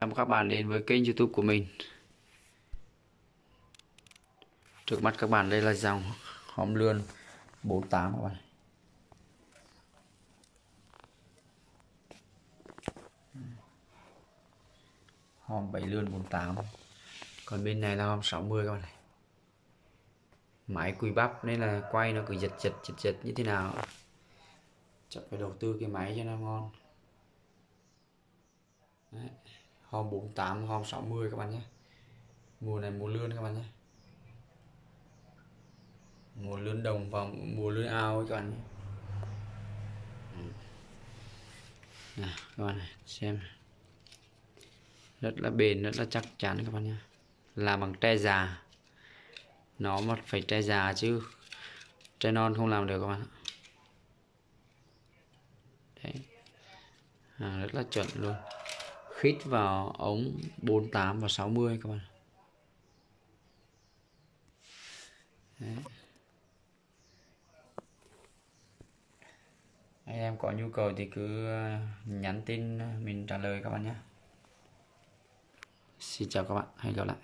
Chào các bạn đến với kênh youtube của mình. Trước mắt các bạn đây là dòng hóm lươn 48 các bạn. Hòm 7 lươn 48 Còn bên này là hòm 60 các bạn này. Máy cùi bắp nên là quay nó cứ giật giật giật giật như thế nào. Chắc phải đầu tư cái máy cho nó ngon. Đấy hôm 48 hôm 60 các bạn nhé. Mùa này mùa lươn các bạn nhé. Mùa lươn đồng và mùa lươn ao các bạn nhé. À, các bạn này xem rất là bền rất là chắc chắn các bạn nhé. Làm bằng tre già. Nó mà phải tre già chứ. Tre non không làm được các bạn đấy. À, rất là chuẩn luôn khít vào ống 48 và 60 các bạn. Đấy. Anh em có nhu cầu thì cứ ờ, nhắn tin mình trả lời các bạn nhé. Xin chào các bạn, hẹn gặp lại.